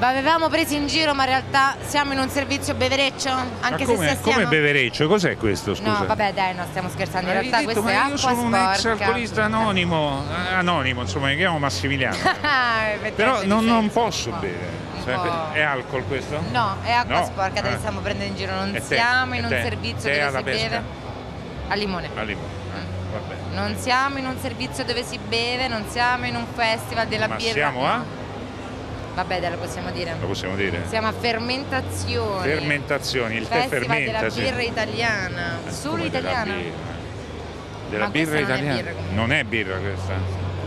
Vi avevamo presi in giro, ma in realtà siamo in un servizio bevereccio? Anche ma come, se stiamo... come bevereccio? Cos'è questo, scusa? No, vabbè, dai, no, stiamo scherzando. In Ma realtà detto, questa è ma io acqua sono un ex sporca. alcolista anonimo, eh, anonimo, insomma, mi chiamo Massimiliano. Però non, non posso po'. bere. Cioè, è alcol questo? No, è acqua No? sporca, te Ah. stiamo prendendo in giro. Non te? siamo in un te? servizio Te dove si pesca? beve. Al limone. A limone. eh. Non siamo in un servizio dove si beve, non siamo in un festival della Ma birra. siamo a? Vabbè, dai, lo possiamo dire. Lo possiamo dire? Siamo a fermentazioni. Fermentazioni, il tè Festival fermenta, della sì. birra italiana. Eh, Solo come della italiana. birra? Della Ma birra questa non è italiana? birra, non è birra questa.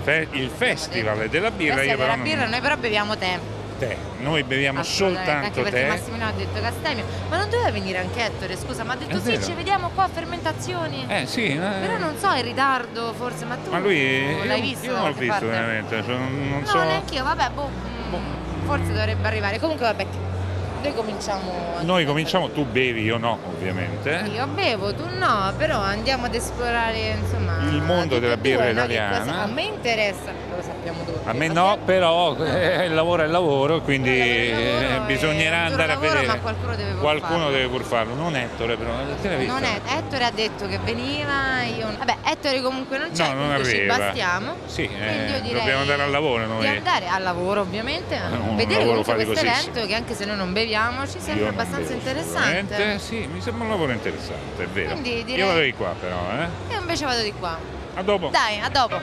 Fe- il festival della birra Questa io è però della non- birra, noi però beviamo tè. tè. Noi beviamo soltanto anche perché tè. Massimiliano ha detto Castemio. Ma non doveva venire anche Ettore, scusa, ma ha detto È sì, ci vediamo qua a fermentazioni. Eh sì, eh, Però non so, in ritardo forse, ma tu ma lui l'hai visto? io non l'ho visto parte? veramente, cioè, non, non No, so. neanche io, vabbè, boh, mm, forse dovrebbe arrivare. Comunque vabbè, noi cominciamo. Noi cominciamo, tu bevi, io no, ovviamente. Io bevo, tu no, però andiamo ad esplorare insomma Il mondo della birra italiana. a me interessa, sappiamo tutti. A me no, però eh, il lavoro è il lavoro, quindi lavoro, eh, bisognerà andare a vedere. qualcuno deve pur Qualcuno farlo. deve pur farlo, non Ettore però. Visto? Non è, Ettore ha detto che veniva, io... Vabbè, Ettore comunque non c'è, No, non quindi ci arriva. bastiamo. Sì, eh, dobbiamo andare al lavoro noi. Di andare al lavoro ovviamente, un vedere comunque questo evento che anche se noi non beviamo ci sembra abbastanza interessante. Sì, mi sembra un lavoro interessante, è vero. Direi- Io vado di qua però, eh. Io invece vado di qua. A dopo. Dai, a dopo.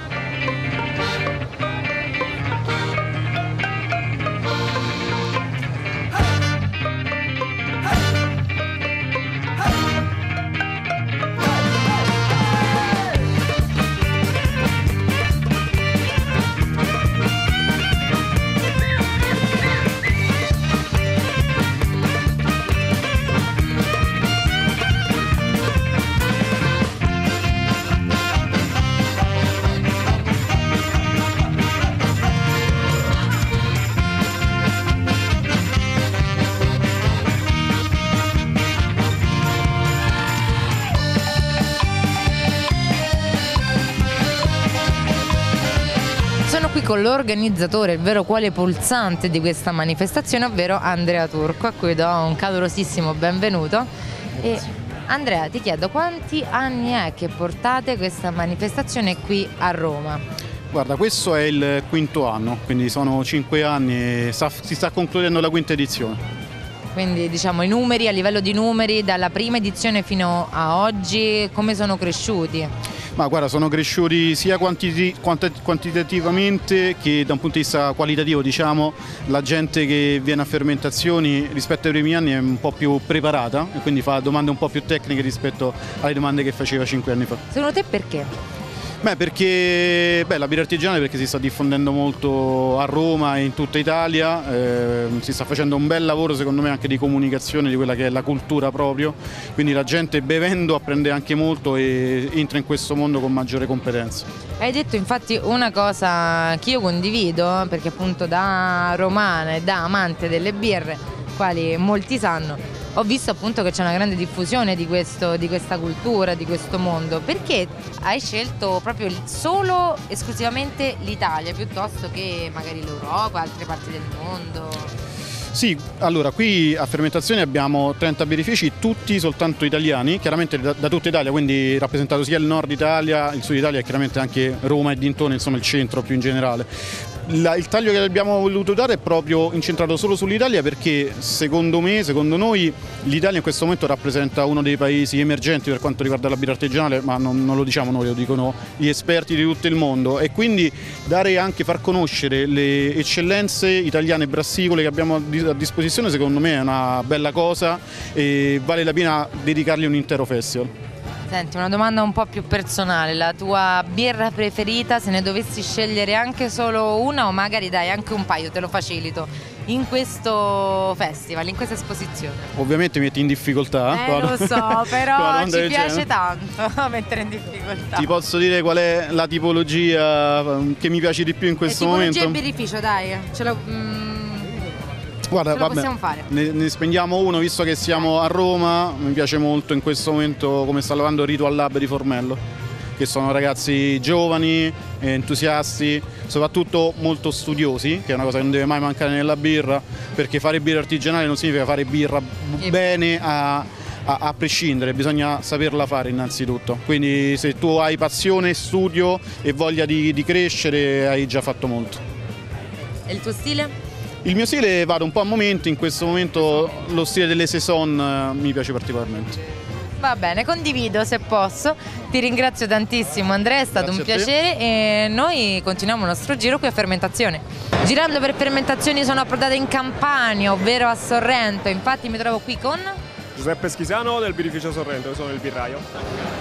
Qui con l'organizzatore, il vero cuore pulsante di questa manifestazione, ovvero Andrea Turco, a cui do un calorosissimo benvenuto. E Andrea, ti chiedo quanti anni è che portate questa manifestazione qui a Roma? Guarda, questo è il quinto anno, quindi sono cinque anni e sta- si sta concludendo la quinta edizione. Quindi diciamo i numeri, a livello di numeri, dalla prima edizione fino a oggi, come sono cresciuti? Ma guarda, sono cresciuti sia quantiti- quanti- quantitativamente che da un punto di vista qualitativo, diciamo, la gente che viene a fermentazioni rispetto ai primi anni è un po' più preparata e quindi fa domande un po' più tecniche rispetto alle domande che faceva cinque anni fa. Secondo te perché? Beh, perché beh, la birra artigianale perché si sta diffondendo molto a Roma e in tutta Italia, ehm, si sta facendo un bel lavoro secondo me anche di comunicazione di quella che è la cultura proprio, quindi la gente bevendo apprende anche molto e entra in questo mondo con maggiore competenza. Hai detto infatti una cosa che io condivido, perché appunto da romana e da amante delle birre, quali molti sanno, ho visto appunto che c'è una grande diffusione di, questo, di questa cultura, di questo mondo. Perché hai scelto proprio solo, esclusivamente l'Italia, piuttosto che magari l'Europa, altre parti del mondo? Sì, allora qui a Fermentazione abbiamo 30 birrifici, tutti soltanto italiani, chiaramente da, da tutta Italia, quindi rappresentato sia il nord Italia, il sud Italia e chiaramente anche Roma e dintorni, insomma il centro più in generale. La- il taglio che abbiamo voluto dare è proprio incentrato solo sull'Italia perché secondo me, secondo noi, l'Italia in questo momento rappresenta uno dei paesi emergenti per quanto riguarda la birra artigianale, ma non, non lo diciamo noi, lo dicono gli esperti di tutto il mondo e quindi dare anche, far conoscere le eccellenze italiane brassicole che abbiamo a disposizione secondo me è una bella cosa e vale la pena dedicargli un intero festival. Senti, una domanda un po' più personale, la tua birra preferita, se ne dovessi scegliere anche solo una o magari dai anche un paio, te lo facilito, in questo festival, in questa esposizione? Ovviamente mi metti in difficoltà. Eh, lo so, però ci piace genere. tanto mettere in difficoltà. Ti posso dire qual è la tipologia che mi piace di più in questo e tipologia momento? e birrificio, dai, ce lo, mm, Guarda, vabbè, possiamo fare. Ne, ne spendiamo uno visto che siamo a Roma, mi piace molto in questo momento come sta lavorando Ritual Lab di Formello, che sono ragazzi giovani, entusiasti, soprattutto molto studiosi, che è una cosa che non deve mai mancare nella birra, perché fare birra artigianale non significa fare birra bene a, a, a, prescindere, bisogna saperla fare innanzitutto. Quindi se tu hai passione, studio e voglia di, di crescere hai già fatto molto. E il tuo stile? Il mio stile vado un po' a momenti, in questo momento lo stile delle Saison eh, mi piace particolarmente. Va bene, condivido se posso. Ti ringrazio tantissimo Andrea, è stato Grazie un piacere e noi continuiamo il nostro giro qui a Fermentazione. Girando per Fermentazioni sono approdata in Campania, ovvero a Sorrento, infatti mi trovo qui con... Giuseppe Schisano del birrificio Sorrento, sono il birraio.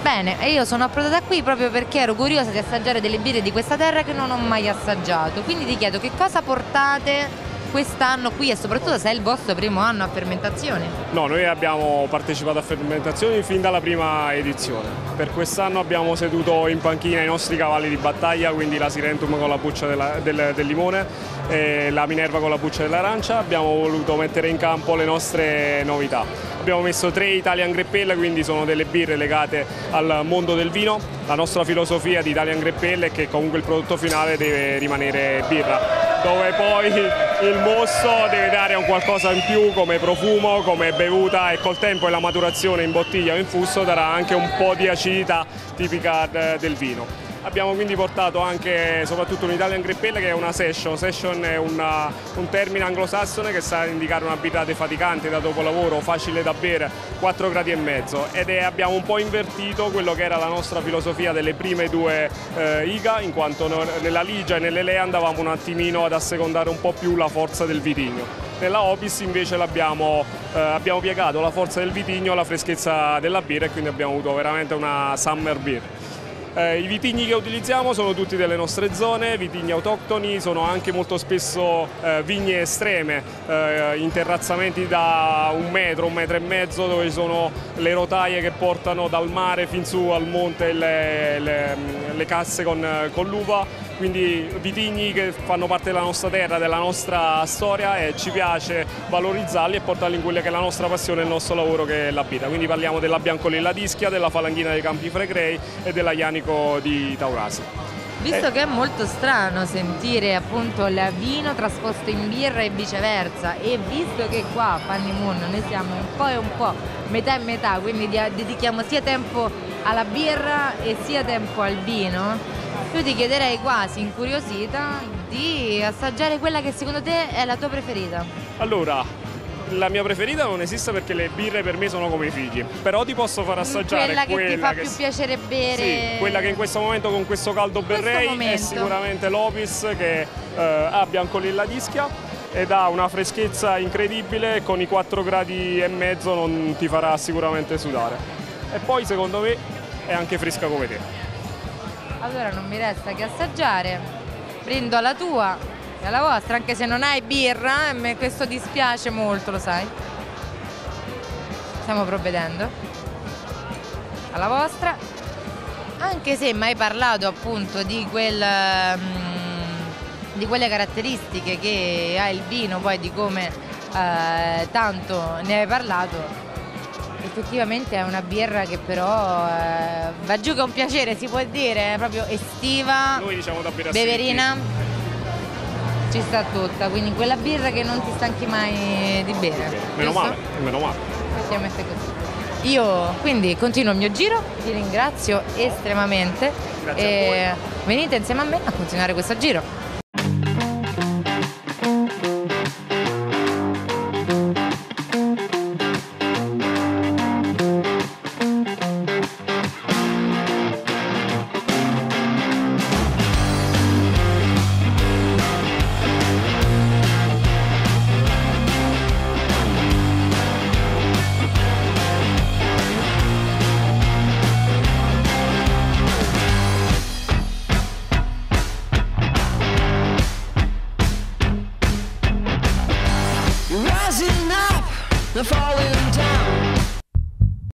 Bene, e io sono approdata qui proprio perché ero curiosa di assaggiare delle birre di questa terra che non ho mai assaggiato. Quindi ti chiedo che cosa portate quest'anno qui e soprattutto se è il vostro primo anno a fermentazione? No, noi abbiamo partecipato a fermentazioni fin dalla prima edizione. Per quest'anno abbiamo seduto in panchina i nostri cavalli di battaglia, quindi la Sirentum con la buccia della, del, del limone e la Minerva con la buccia dell'arancia. Abbiamo voluto mettere in campo le nostre novità. Abbiamo messo tre Italian Greppelle, quindi sono delle birre legate al mondo del vino. La nostra filosofia di Italian Greppelle è che comunque il prodotto finale deve rimanere birra dove poi il mosto deve dare un qualcosa in più come profumo, come bevuta e col tempo e la maturazione in bottiglia o in fusto darà anche un po' di acidità tipica del vino. Abbiamo quindi portato anche soprattutto un Italian Greppelle che è una session, session è una, un termine anglosassone che sta a indicare una birra defaticante da dopolavoro, facile da bere, 4 gradi e mezzo ed è, abbiamo un po' invertito quello che era la nostra filosofia delle prime due eh, IGA in quanto nella Ligia e nelle andavamo un attimino ad assecondare un po' più la forza del vitigno. Nella Opis invece abbiamo, eh, abbiamo piegato la forza del vitigno alla freschezza della birra e quindi abbiamo avuto veramente una summer beer. Eh, I vitigni che utilizziamo sono tutti delle nostre zone, vitigni autoctoni, sono anche molto spesso eh, vigne estreme, eh, interrazzamenti da un metro, un metro e mezzo dove ci sono le rotaie che portano dal mare fin su al monte le, le, le casse con, con l'uva quindi vitigni che fanno parte della nostra terra, della nostra storia e ci piace valorizzarli e portarli in quella che è la nostra passione e il nostro lavoro che è la vita. Quindi parliamo della Biancolilla d'Ischia, della Falanghina dei Campi Fregrei e della Ianico di Taurasi. Visto eh. che è molto strano sentire appunto il vino trasposto in birra e viceversa e visto che qua a Fanny Moon noi siamo un po' e un po' metà e metà, quindi dedichiamo sia tempo alla birra e sia tempo al vino, io ti chiederei quasi incuriosita di assaggiare quella che secondo te è la tua preferita. Allora, la mia preferita non esiste perché le birre per me sono come i figli, però ti posso far assaggiare quella che quella ti fa che più piacere bere. Sì, quella che in questo momento con questo caldo berrei è sicuramente l'Opis che eh, ha biancolilla d'ischia ed ha una freschezza incredibile con i 4 gradi e mezzo non ti farà sicuramente sudare. E poi secondo me è anche fresca come te. Allora non mi resta che assaggiare. Brindo alla tua alla vostra, anche se non hai birra, a me questo dispiace molto, lo sai. Stiamo provvedendo. Alla vostra. Anche se mai parlato appunto di quel... Um, di quelle caratteristiche che ha il vino, poi di come eh, tanto ne hai parlato, effettivamente è una birra che però eh, va giù un piacere, si può dire, è proprio estiva, Noi diciamo da beverina, ci sta tutta, quindi quella birra che non ti stanchi mai di bere. Meno male, meno male. Effettivamente così. Io quindi continuo il mio giro, ti ringrazio estremamente Grazie e venite insieme a me a continuare questo giro.